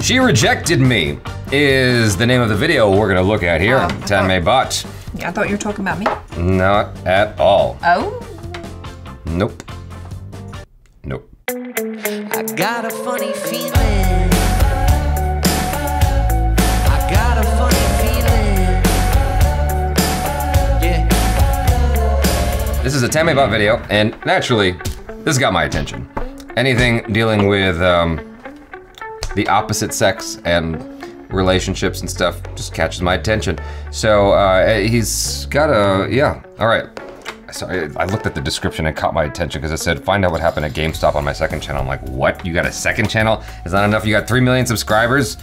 She Rejected Me is the name of the video we're gonna look at here. Oh, Tanmay Bhat. Yeah, I thought you were talking about me. Not at all. Oh. Nope. Nope. I got a funny feeling. I got a funny feeling. Yeah. This is a Tanmay Bhat video, and naturally, this got my attention. Anything dealing with um, the opposite sex and relationships and stuff just catches my attention. So uh, he's got a, yeah, all right. Sorry, I looked at the description and caught my attention because it said, find out what happened at GameStop on my second channel. I'm like, what? You got a second channel? Is that enough? You got 3 million subscribers?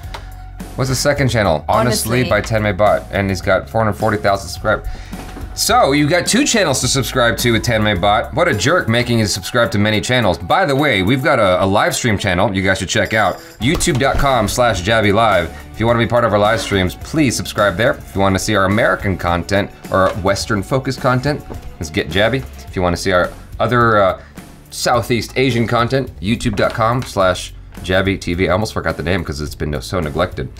What's the second channel? Honestly, Honestly. by Tanmay Bhat, and he's got 440,000 subscribers. So you got two channels to subscribe to with Tanmay Bhat. What a jerk making you subscribe to many channels. By the way, we've got a, a live stream channel you guys should check out. YouTube.com slash Live. If you want to be part of our live streams, please subscribe there. If you want to see our American content or Western focused content, let's get Jaby. If you want to see our other uh, Southeast Asian content, youtube.com slash TV. I almost forgot the name because it's been so neglected.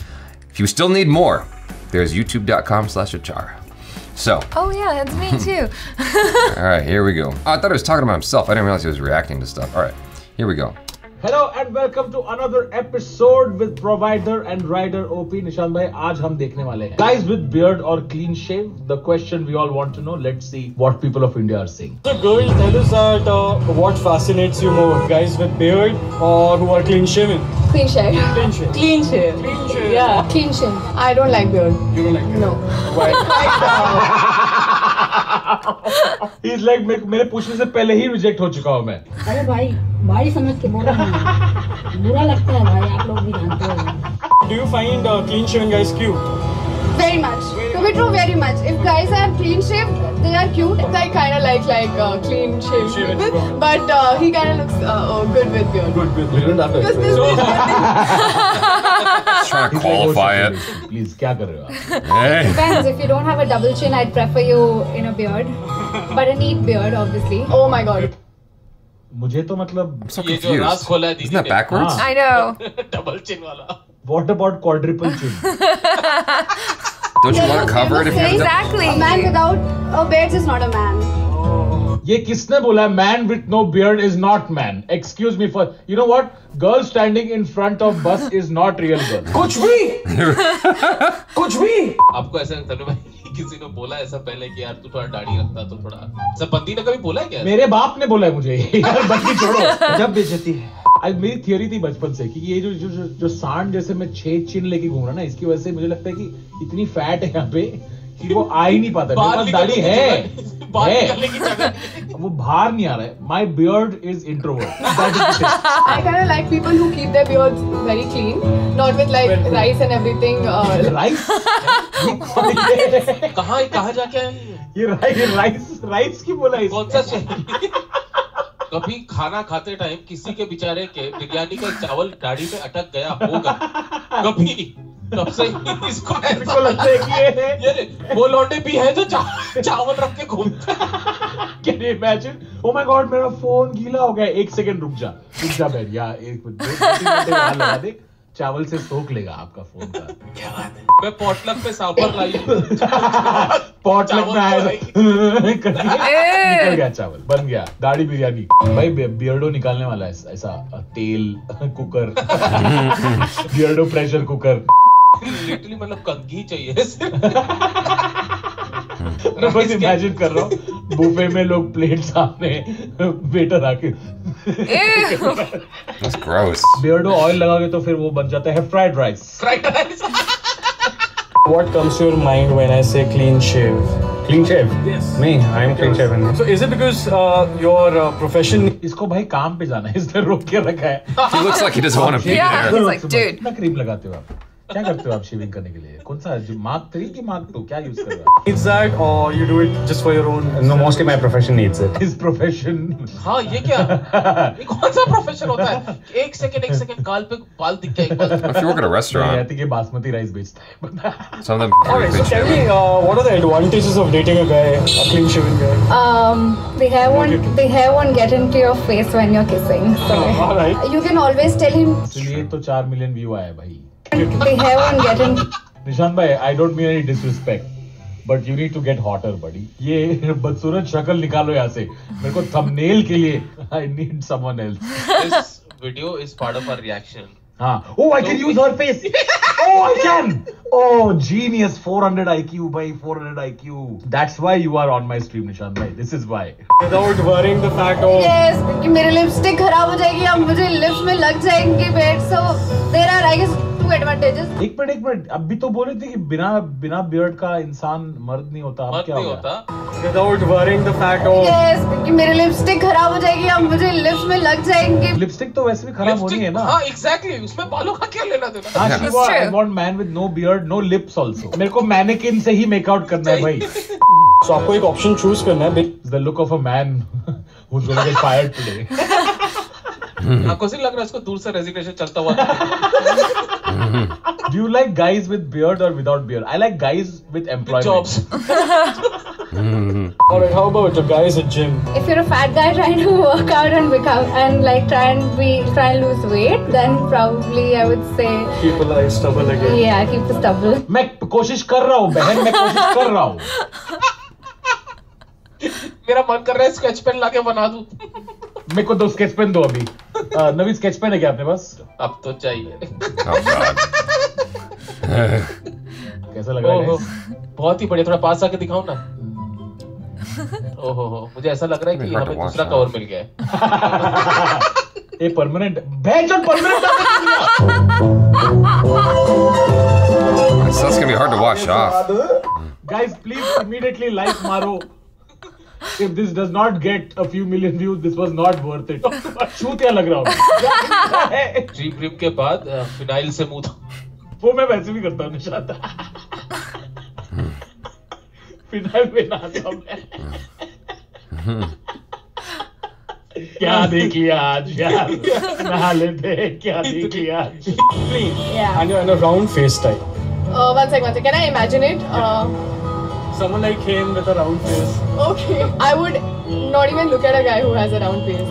If you still need more, there's youtube.com slash Achara. So, Oh yeah, that's me too. all right, here we go. Oh, I thought he was talking about himself. I didn't realize he was reacting to stuff. All right, here we go. Hello and welcome to another episode with provider and rider OP Nishan भाई आज हम देखने वाले हैं guys with beard और clean shave the question we all want to know let's see what people of India are saying So girls, tell us that uh, what fascinates you more, guys with beard or who are clean shaven? Clean shave. Clean shave. Clean shave. Clean shave. Yeah. Clean shave. I don't like beard. You don't like beard? No. Why? He like like मेरे पूछने से पहले ही reject हो चुका हूँ मैं अरे भाई भाई समझ के बोल बुरा लगता है भाई आप लोग भी जानते हो Do you find uh, clean shaven guys cute? Very much. To be true, very much. If guys are clean shaved, they are cute. I kind of like like uh, clean shaved Shaven people, people. but uh, he kind of looks uh, uh, good with beard. Good, good. You don't have to Because this Just trying to qualify it. Please क्या कर रहे हो आप Hey. Depends. If you don't have a double chin, I'd prefer you in a beard. But a neat beard, obviously. oh my god. मुझे तो मतलब I'm so ये जो राज confused. खोला है दीदी Isn't that ने backwards? I know. Double chin वाला what about quadruple chin Don't you want to cover it if you have a Exactly. A man without a beard is not a man. ये किसने बोला man with no beard is not man excuse me for you know what girl standing in front of bus is not real girl कुछ भी! कुछ भी! आपको ऐसा तनु भाई किसी ने बोला ऐसा पहले कि यार तू थोड़ा दाढ़ी रखता तो थोड़ा सब बंदी ने कभी बोला है क्या? मेरे बाप ने बोला है मुझे। यार बंदी छोड़ो। जब बेचती है। आज मेरी थियोरी थी बचपन से कि ये जो जो जो, जो सांड जैसे मैं छह चिन लेके घूम रहा ना इसकी वजह से मुझे लगता है कि इतनी फैट है यहाँ पे। कि वो आ ही नहीं पाता मेरे बाहर पास दाढ़ी है। है। वो बाहर नहीं आ रहा है। My beard is introvert of like people who keep their beards very clean, not with like rice and everything. Uh, rice कहाँ कहाँ जाके ये? ये राइस राइस राइस की बोला इस कौन सा? कभी खाना खाते टाइम किसी के बेचारे के बिरयानी का चावल दाढ़ी में अटक गया होगा। कभी। तब से इसको इसको लगता है कि ये ये वो लौंडे भी है जो चा, चावल रख के घूमते हैं। Can you imagine oh my god मेरा फ़ोन गीला हो गया। एक सेकंड रुक जा रुक जा बैठ। या एक दो तीन लगा दे। चावल से सोख लेगा आपका फ़ोन का। क्या बात है? मैं पॉटलक पे सांबर लाई पॉट लग चावल में आया तो कर दिया, निकल गया चावल। बन गया। दाढ़ी बिरयानी। भाई बियर्डो निकालने वाला है ऐसा तेल cooker. Beardo pressure cooker. Literally मतलब कंघी चाहिए मैं बस इमेजिन कर रहा हूँ बुफे में लोग प्लेट सामने वेटर आके That's gross. बियर्डो ऑयल लगाओगे तो फिर वो बन जाता है fried rice fried rice What comes to your mind when I say clean shave? Clean shave? Yes. Me, I am clean shaven. So is it because uh, your uh, profession इसको भाई काम पे जाना है इसने रोक के रखा है He looks like he doesn't want to be Yeah. there. He's like, dude. कितना क्रीम लगाते हो आप क्या करते हो आप शेविंग करने के लिए? कौन सा मार्क थ्री की मार्क टू क्या यूज़ कर रहे हो इट्स दैट और you do it just for your own no mostly my profession needs it is profession हाँ ये क्या? ये कौन सा प्रोफेशन होता है? एक सेकंड एक सेकंड काल पे बाल दिख गए एक बार। इफ़ रेस्टोरेंट आई थिंक ये बासमती राइस बेचता है। So tell what are the advantages of dating a guy a clean shaving guy um they have one they have one get into your face when you're kissing so all right you can always tell him चलिए तो 4 million view आया भाई। We have one getting Nishan भाई I don't mean any disrespect but you need to get hotter buddy ये बदसूरत शक्ल निकालो यहाँ से। मेरे को थंबनेल के लिए I need someone else this video is part of our reaction हाँ। ओ I can use her face oh I can oh genius 400 IQ भाई 400 IQ that's why you are on my stream Nishan भाई this is why without worrying the fact of yes मेरे lipstick खराब हो जाएगी या मुझे lips में लग जाएँगे bad so there are I guess two advantages एक मिनट एक मिनट। अभी तो बोले थे कि बिना बिना बियर्ड का इंसान मर्द नहीं होता। अब क्या नहीं हो होता। Without worrying the fact of yes कि मेरी लिपस्टिक खराब हो जाएगी या मुझे लिप्स में लग जाएँगी। लिपस्टिक तो वैसे भी खराब होनी है ना। हाँ एग्जैक्टली उसमें बालों का क्या लेना देना? हाँ Yeah. Shiva I want man with no beard no lips also मेरे को मैनेकिन से ही मेकआउट करना है भाई। आपको एक option choose करना है the look of a man who's going to get fired today आपको नहीं लग रहा है इसको दूर से रेजिग्नेशन चलता हुआ do you like guys with beard or without beard i like guys with employment jobs alright how about a guys at gym If you're a fat guy trying to work out and become and like try and be try and lose weight, then probably I would say keep a life stubble again yeah, keep the stubble. मैं कोशिश कर रहा हूँ बहन मैं कोशिश कर रहा हूँ मेरा मन कर रहा है स्केच पेन लाके बना दूँ मेरे को दो स्केच पेन दो अभी अ, नवी स्केच पेन है क्या आपने पास अब तो चाहिए। कैसा लग रहा है बहुत ही बढ़िया थोड़ा पास आके दिखाओ ना। ओहो हो मुझे ऐसा लग रहा है कि हमें दूसरा. कवर मिल गया है। ये परमानेंट बेंच और permanent It's that's gonna be hard to wash off. guys please immediately like मारो। If this does not get a few million views this was not worth it चूतिया लग रहा हूँ ड्रीम रिप के बाद अ, phenyl से मुँह वो मैं वैसे भी करता हूँ निशांत फिनाइल में नहाता हूँ मैं क्या देख लिया आज यार नहा लेते हैं, क्या देख लिया आज Yeah. and you're in a round face type Uh, one second, one second. Can I imagine it? Uh, Someone like him with a round face. Okay. I would not even look at a guy who has a round face.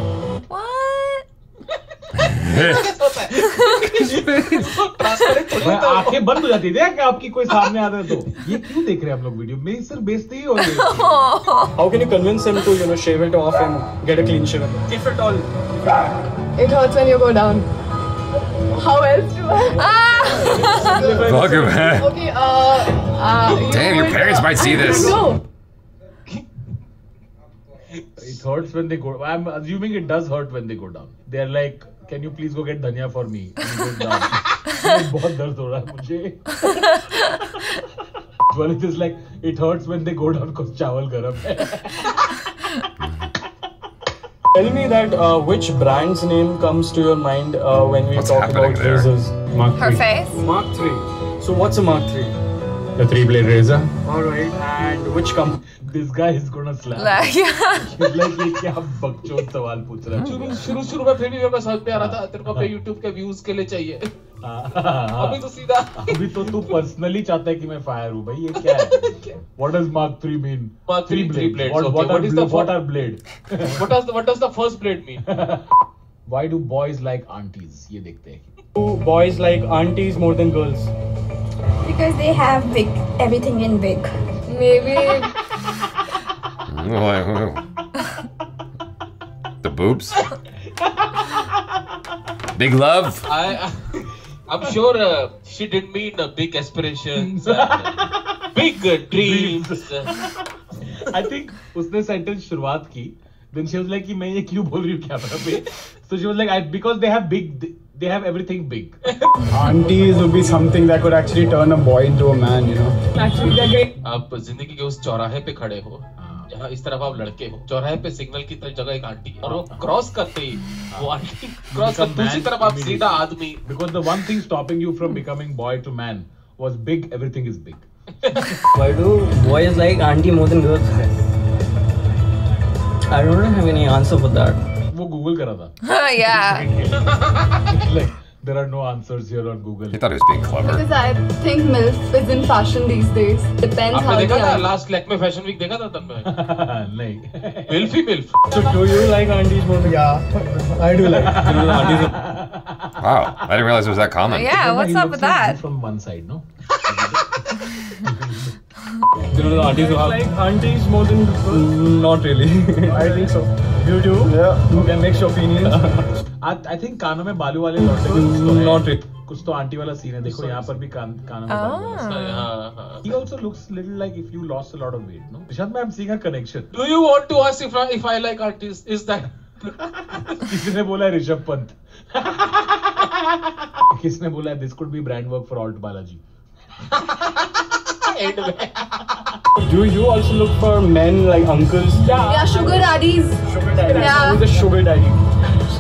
आँखें बंद हो जाती है। क्या आपकी कोई सामने आता है तो। ये क्यों देख रहे हैं आप लोग वीडियो? मेरी सिर्फ़ बेइज्जती ही हो। रही है how can you convince him to you know shave it off and get a clean shave if it all it hurts when you go down how else do I okay okay Uh, uh, you Damn, your would, parents uh, might see I don't this. know. It hurts when they go. I'm assuming it does hurt when they go down. They're like, can you please go get धनिया for me? And he goes down. बहुत दर्द हो रहा है मुझे. Well, is like it hurts when they go down because चावल गरम है. tell me that uh, which brand's name comes to your mind uh, when we What's talk happening about there? razors Mark Her 3. face? mark 3 so what's a mark 3 The three blade razor. all right and which company This guy is gonna slap. Like, yeah. He's like ये क्या बकचोद सवाल पूछ रहा है. शुरू शुरू शुरू में फिर भी मेरे समझ में आ रहा था तेरे को अपने YouTube के व्यूज़ के लिए चाहिए अभी तो सीधा अभी तो तू पर्सनली चाहता है कि मैं फायर हूँ भाई ये क्या है what does Mark 3 mean Mark three, three blades, what okay. What What is the what fir- are blade what does the what does the first blade mean why do boys like aunties ये देखते हैं do boys like aunties more than girls Because they have big everything in big. Maybe. the boobs. Big love. I I'm sure uh, she didn't mean uh, big aspirations and, uh, big uh, dreams I think उसने sentence शुरुआत की then she was like कि मैं ये क्यों बोल रही हूँ कैमरा पे so she was like because they have big they have everything big Aunties would be something that could actually turn a boy into a man, you know. Actually, they're great. आप जिंदगी के उस चौराहे पे खड़े हो जहाँ इस तरफ आप लड़के हो चौराहे पे सिग्नल की तरफ जगह एक आंटी है और वो क्रॉस करते ही वो आंटी क्रॉस कर Become दूसरी man तरफ आप immediately. सीधा आदमी Because the one thing stopping you from becoming boy to man was big, everything is big. Why do boys like auntie more than girls? I don't have any answer for that. वो Google करा था yeah. like there are no answers here on Google. He thought he was being clever. Because I think MILF is in fashion these days. Depends आपने how देखा the था auntie- last lack में fashion week देखा था तब मैं नहीं MILF he MILF So do you like aunties more than Yeah, I do like. You know, aunties. Wow, I didn't realize it was that common. Yeah, He what's up looks with like that? you From one side, no? You know the who have like aunties more than not really. I think so. You do? Yeah. You can make your opinion. I think कानों में बालू वाले लौटे कुछ तो Not really. कुछ तो aunty वाला सीन है देखो यहाँ पर भी कान कानों में बालू वाला हाँ, हाँ. He also looks little like if you lost a lot of weight, no? Nishant, मैं I'm seeing a connection. Do you want to ask if I, if I like artists? Is that किसी ने बोला है ऋषभ पंत किसने बोला है this could be brand work for ALT Balaji Do you also look for men like uncles? Yeah, yeah sugar daddies. Sugar daddies. Yeah. Who's a sugar daddy?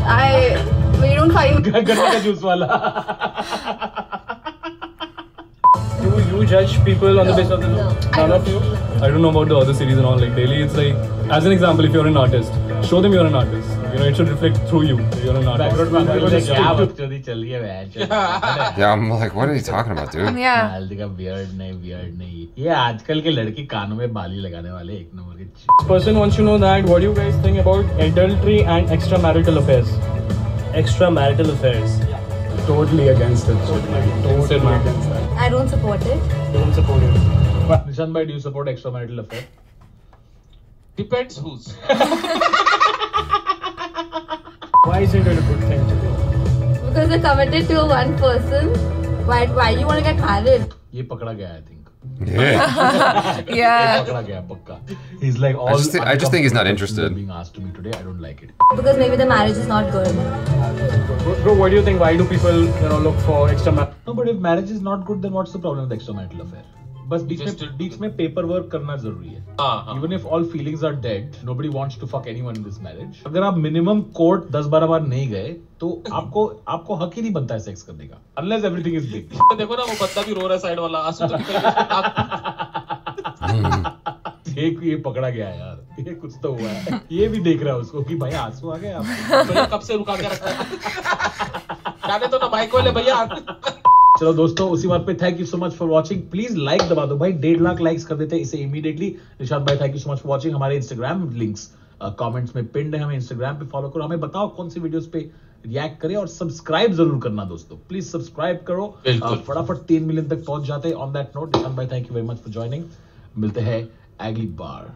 I. We don't find. Juice wala. Do you judge people on no, the basis of the look? No. None of you? I don't know about the other series and all. Like daily, it's like, as an example, if you're an artist, show them you're an artist You know, it should reflect through you. that You're an artist. Background में अंदर People बोले just क्या stick to- बकचोदी चल रही है बहन Yeah, I'm like, what are you talking about, dude? Yeah. हल्दी का बियर्ड नहीं बियर्ड नहीं ये आजकल के लड़के कानों में बाली लगाने वाले एक नंबर के This person wants to know that what do you guys think about adultery and extramarital affairs? Extramarital affairs. Totally against it. Totally against that. I don't support it. Don't support it. Nishant भाई do you support extra marital affair Depends who's. Why isn't it a good thing to do? Because they're committed to one person. Why, why do you want to get married? ये पकड़ा गया I think Yeah. Yeah. पकड़ा गया पक्का he's like all I just think- I just think he's not uncomfortable interested. being asked to me today I don't like it Because maybe the marriage is not good. Bro, bro, what do you think? Why do people, you know, look for extramarital? no but if marriage is not good then what's the problem with extramarital affair बस बीच में बीच में paper work करना ज़रूरी है। even if all feelings are dead nobody wants to fuck anyone in this marriage. अगर आप minimum court 10 12 बार नहीं गए तो आपको आपको हक ही नहीं बनता है सेक्स करने का। Unless everything is big देखो ना वो बंदा भी रो रहा है साइड वाला। आँसू तो एक ये पकड़ा गया यार। ये कुछ तो हुआ है। ये भी देख रहा है उसको कि भाई आँसू आ गए आपको। भैया कब से रुका के रखा है? जाने तो ना माइक वाले भैया। चलो दोस्तों उसी बात पे thank you so much for watching please like दबा दो भाई डेढ़ लाख लाइक्स कर देते हैं इसे इमीडिएटली निशांत भाई thank you so much for watching हमारे इंस्टाग्राम लिंक्स कमेंट्स में पिंड है हमें इंस्टाग्राम पे फॉलो करो। हमें बताओ कौन सी वीडियोस पे रिएक्ट करें और सब्सक्राइब ज़रूर करना दोस्तों। प्लीज़ सब्सक्राइब करो। अ, फटाफट तीन मिलियन तक पहुँच जाते हैं ऑन दैट नोट निशांत भाई thank you very much for joining मिलते हैं अगली बार।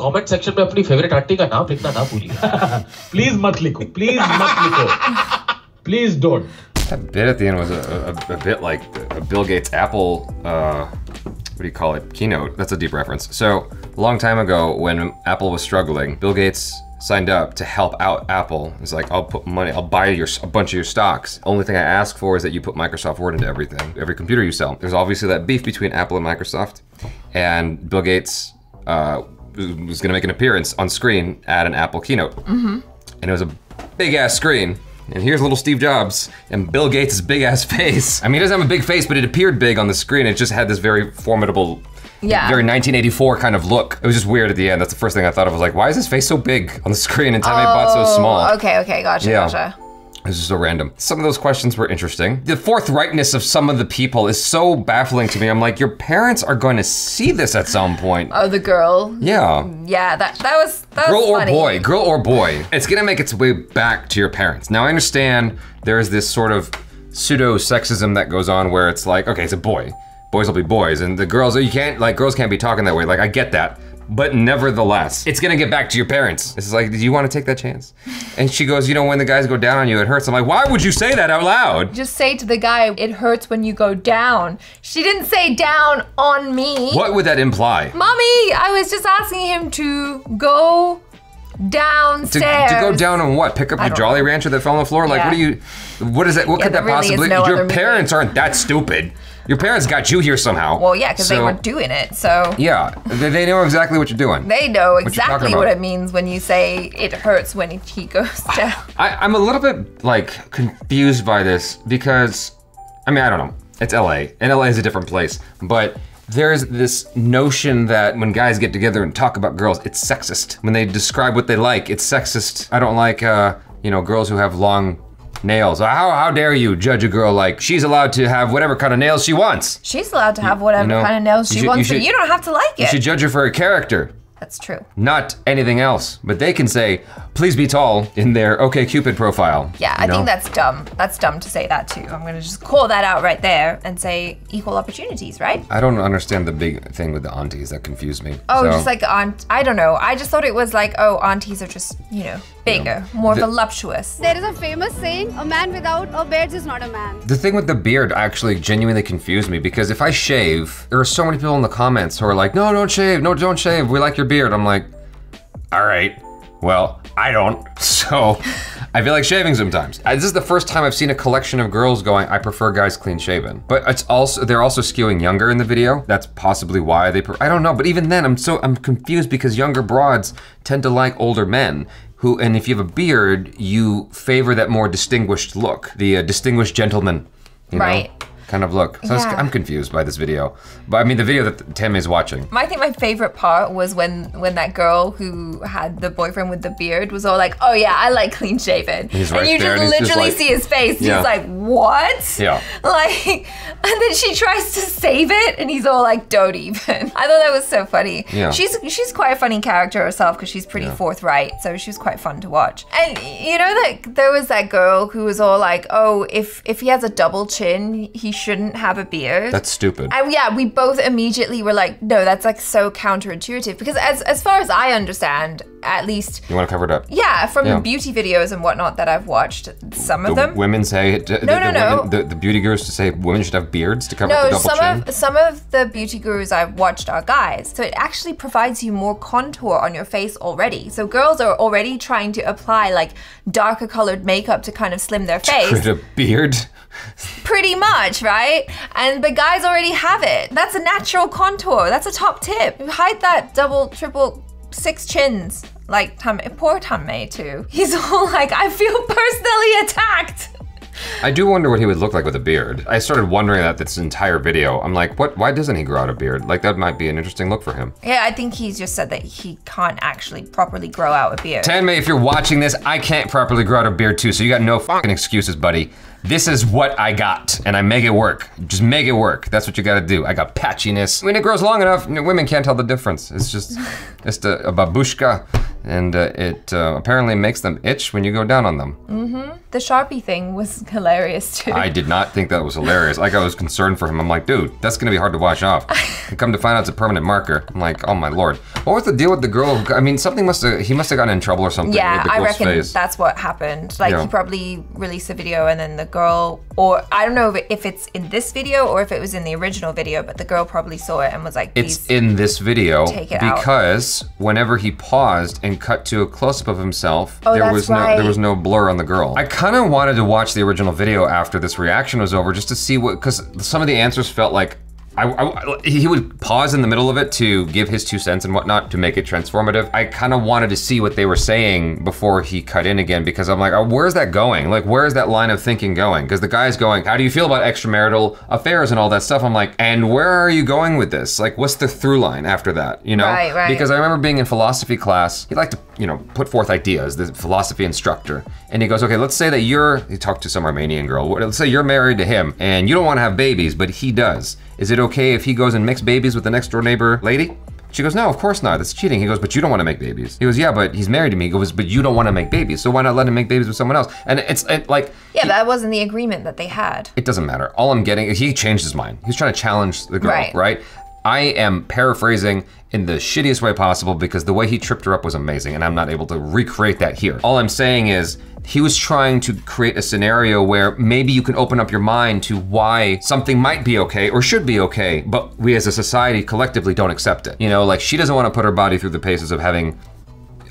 कमेंट सेक्शन में अपनी फेवरेट आंटी का नाम लिखना ना भूलिए। प्लीज़ मत लिखो प्लीज़ मत लिखो। Please don't That bit at the end was a, a, a bit like a Bill Gates Apple, uh, what do you call it, keynote. That's a deep reference. So, a long time ago, when Apple was struggling, Bill Gates signed up to help out Apple. It's like, I'll put money, I'll buy your a bunch of your stocks. Only thing I ask for is that you put Microsoft Word into everything, every computer you sell. There's obviously that beef between Apple and Microsoft, and Bill Gates uh, was going to make an appearance on screen at an Apple keynote and it was a big ass screen. And here's little Steve Jobs and Bill Gates' big ass face. I mean, he doesn't have a big face, but it appeared big on the screen. It just had this very formidable, Yeah. very 1984 kind of look. It was just weird at the end. That's the first thing I thought of. I was like, why is his face so big on the screen and Time Bot so small? Oh, Okay, okay, gotcha, Yeah. gotcha. Was just so random. Some of those questions were interesting. The forthrightness of some of the people is so baffling to me. I'm like, your parents are going to see this at some point. Oh, the girl. Yeah. Yeah, that that was that girl was or funny. boy, girl or boy, it's gonna make its way back to your parents. Now I understand there's this sort of pseudo sexism that goes on where it's like, okay, it's a boy. Boys will be boys, and the girls you can't like girls can't be talking that way. Like I get that. But nevertheless, it's gonna get back to your parents. It's like, do you want to take that chance? And she goes, you know, when the guys go down on you, it hurts. I'm like, why would you say that out loud? Just say to the guy, it hurts when you go down. She didn't say down on me. What would that imply? Mommy, I was just asking him to go To, downstairs. to go down on what? Pick up your Jolly know. Rancher that fell on the floor? Like, Yeah. what do you? What is that? What Yeah, could that really possibly? no your other parents aren't that stupid. Your parents got you here somehow. Well, yeah, because they were doing it, so Yeah, they, they know exactly what you're doing. they know What exactly what about? it means when you say it hurts when he goes down. I, I'm a little bit like confused by this because, I mean, I don't know. It's LA, and LA is a different place, but there's this notion that when guys get together and talk about girls, it's sexist. When they describe what they like, it's sexist. I don't like, uh, you know, girls who have long nails. How, how dare you judge a girl like she's allowed to have whatever kind of nails she wants? She's allowed to have whatever know, kind of nails you she should- you wants, should- but you don't have to like it. You should judge her for her character. That's true. Not anything else, but they can say, "Please be tall" in their OkCupid profile. Yeah, I know? think that's dumb. That's dumb to say that too. I'm gonna just call that out right there and say equal opportunities, right? I don't understand the big thing with the aunties that confused me. Oh, So- just like aunt. I don't know. I just thought it was like, oh, aunties are just, you know, bigger, more The- voluptuous. There is a famous saying, a man without a beard is not a man. The thing with the beard actually genuinely confused me because if I shave, there are so many people in the comments who are like, no, don't shave, no, don't shave, we like your beard. I'm like, all right, well, I don't. So I feel like shaving sometimes. I- This is the first time I've seen a collection of girls going, I prefer guys clean shaven. But it's also, they're also skewing younger in the video. That's possibly why they, I don't know. But even then, I'm so, I'm confused because younger broads tend to like older men. Who, and if you have a beard, you favor that more distinguished look, the uh, distinguished gentleman, you know, Right. Kind of look. So Yeah. I'm confused by this video. But I mean, the video that Tim is watching. I think my favorite part was when when that girl who had the boyfriend with the beard was all like, "Oh yeah, I like clean shaven," He's and right you just and he's just literally like- see his face. Yeah. He's like, "What?" Yeah. Like, and then she tries to save it, and he's all like, "Don't even." I thought that was so funny. Yeah. She's she's quite a funny character herself because she's pretty Yeah. forthright, so she was quite fun to watch. And you know that there was that girl who was all like, "Oh, if if he has a double chin, he shouldn't have a beard." That's stupid. I, yeah, we both immediately were like, no, that's like so counterintuitive because as as far as I understand, at least, You want to cover it up? yeah, from Yeah. the beauty videos and whatnot that I've watched, some the of them. women say the, No, the, no, no. Women, the, the beauty gurus to say women should have beards to cover up No, the double some chin. of some of the beauty gurus I've watched are guys, so it actually provides you more contour on your face already. So girls are already trying to apply like darker colored makeup to kind of slim their face. With a beard. Pretty much, right? And but guys already have it. That's a natural contour. That's a top tip. Hide that double, triple, six chins. Like Tam, poor Tamme too. He's all like, I feel personally attacked. I do wonder what he would look like with a beard. I started wondering that this entire video. I'm like, what? Why doesn't he grow out a beard? Like that might be an interesting look for him. Yeah, I think he's just said that he can't actually properly grow out a beard. Tanmay, if you're watching this, I can't properly grow out a beard too, so you got no fucking excuses, buddy. This is what I got, and I make it work. Just make it work. That's what you gotta do. I got patchiness. When it grows long enough, women can't tell the difference. It's just, just a, a babushka, and uh, it uh, apparently makes them itch when you go down on them. Mm-hmm. The Sharpie thing was hilarious too. I did not think that was hilarious. Like I was concerned for him. I'm like, dude, that's gonna be hard to wash off. And come to find out it's a permanent marker. I'm like, oh my lord. What was the deal with the girl? I mean, something must have. He must have gotten in trouble or something. Yeah, I reckon face. that's what happened. Like Yeah. he probably released a video and then the girl, or I don't know if, it's in this video or if it was in the original video, but the girl probably saw it and was like, It's in this video Take it out. because whenever he paused and cut to a close up of himself, Oh, there was no there was no blur on the girl. I kind of wanted to watch the original video after this reaction was over just to see what because some of the answers felt like. I, I- he would pause in the middle of it to give his two cents and whatnot to make it transformative. I kind of wanted to see what they were saying before he cut in again because I'm like, oh, where's that going? Like, where's that line of thinking going? Because the guy's going, how do you feel about extramarital affairs and all that stuff? I'm like, and where are you going with this? Like, what's the through line after that? You know? Right, right. Because I remember being in philosophy class, he liked to, you know, put forth ideas, the philosophy instructor. And he goes, okay, let's say that you're, he talked to some Armenian girl, let's say you're married to him and you don't want to have babies, but he does. Is it okay if he goes and makes babies with the next door neighbor lady? She goes, no, of course not. That's cheating. He goes, but you don't want to make babies. He goes, yeah, but he's married to me. He goes, but you don't want to make babies. So why not let him make babies with someone else? And it's it, like, yeah, that wasn't the agreement that they had. it doesn't matter. All I'm getting, is he changed his mind. He's trying to challenge the girl, Right. right? I am paraphrasing in the shittiest way possible because the way he tripped her up was amazing and I'm not able to recreate that here. All I'm saying is he was trying to create a scenario where maybe you can open up your mind to why something might be okay or should be okay, but we as a society collectively don't accept it. You know, like she doesn't want to put her body through the paces of having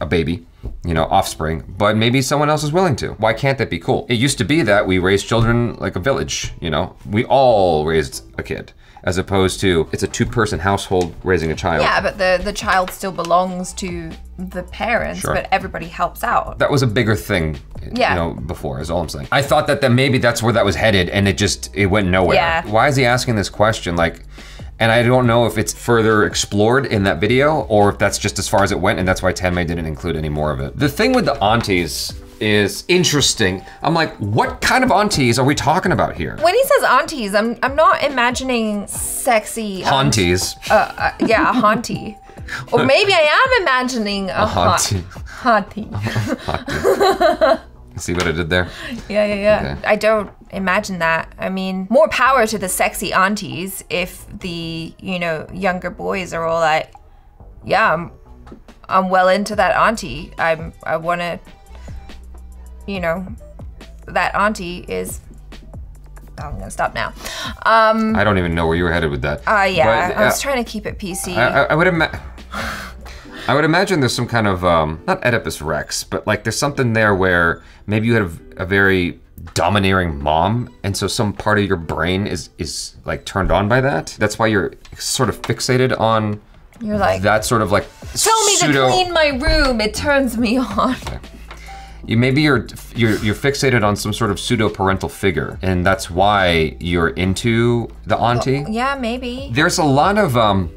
a baby. you know, offspring, but maybe someone else is willing to. Why can't that be cool? It used to be that we raised children like a village, you know? We all raised a kid, as opposed to it's a two person household raising a child. Yeah, but the the child still belongs to the parents, Sure. but everybody helps out. That was a bigger thing, Yeah. you know, before, is all I'm saying. I thought that, that maybe that's where that was headed and it just, it went nowhere. Yeah. Why is he asking this question? Like, and I don't know if it's further explored in that video or if that's just as far as it went and that's why Tanmay didn't include any more of it. The thing with the aunties is interesting. I'm like, what kind of aunties are we talking about here? When he says aunties, I'm I'm not imagining sexy aunt- Aunties. Uh, uh, yeah, a hauntie. Or maybe I am imagining a, A ha- hauntie. hauntie. See what I did there? Yeah, yeah, yeah. Okay. I don't imagine that. I mean, more power to the sexy aunties if the, you know, younger boys are all like, yeah, I'm, I'm well into that auntie. I'm, I want to, you know, that auntie is. I'm gonna stop now. Um, I don't even know where you were headed with that. uh, yeah, But, I was uh, trying to keep it PC. I, I, I would imagine. I would imagine there's some kind of um, not Oedipus Rex, but like there's something there where maybe you had a very domineering mom, and so some part of your brain is is like turned on by that. That's why you're sort of fixated on You're like, that sort of like tell me to clean my room. It turns me on. You maybe you're you're you're fixated on some sort of pseudo parental figure, and that's why you're into the auntie. Yeah, maybe. There's a lot of um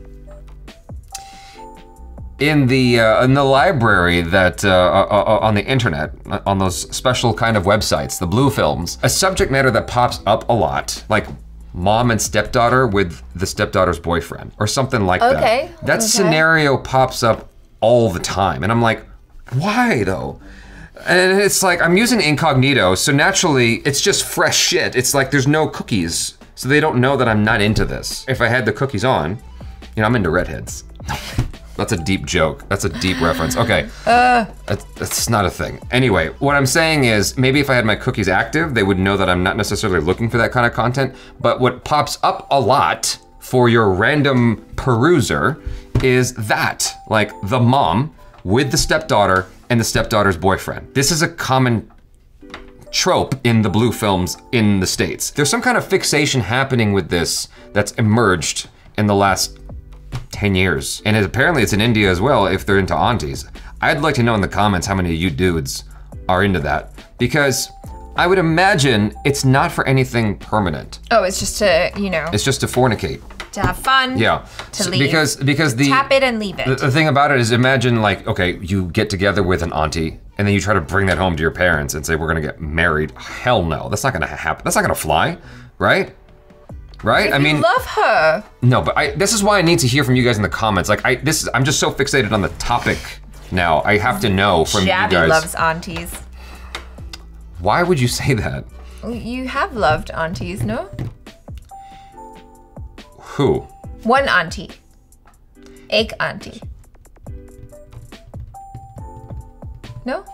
in the uh, in the library that uh, uh, uh, on the internet on those special kind of websites, the blue films, a subject matter that pops up a lot, like mom and stepdaughter with the stepdaughter's boyfriend or something like Okay, that. Okay. That scenario pops up all the time, and I'm like, why though? And it's like I'm using incognito, so naturally it's just fresh shit. It's like there's no cookies, so they don't know that I'm not into this. If I had the cookies on, you know, I'm into redheads. That's a deep joke. That's a deep reference. Okay. Uh, That's, that's not a thing. Anyway, what I'm saying is maybe if I had my cookies active, they would know that I'm not necessarily looking for that kind of content. But what pops up a lot for your random peruser is that, like the mom with the stepdaughter and the stepdaughter's boyfriend. This is a common trope in the blue films in the States. There's some kind of fixation happening with this that's emerged in the last 10 years. And it, apparently it's in India as well if they're into aunties. I'd like to know in the comments how many of you dudes are into that because I would imagine it's not for anything permanent. oh, it's just to, you know, It's just to fornicate. To have fun. Yeah. To leave. Because because the Tap it and leave it. the, the thing about it is imagine like okay, you get together with an auntie and then you try to bring that home to your parents and say we're going to get married. Hell no. That's not going to happen. That's not going to fly, right? Right? I you mean love her. No, but I, this is why I need to hear from you guys in the comments. Like, I this is, I'm just so fixated on the topic now. I have to know from Jaby you guys. loves aunties. Why would you say that? You have loved aunties, no? Who? One auntie. Egg auntie. No?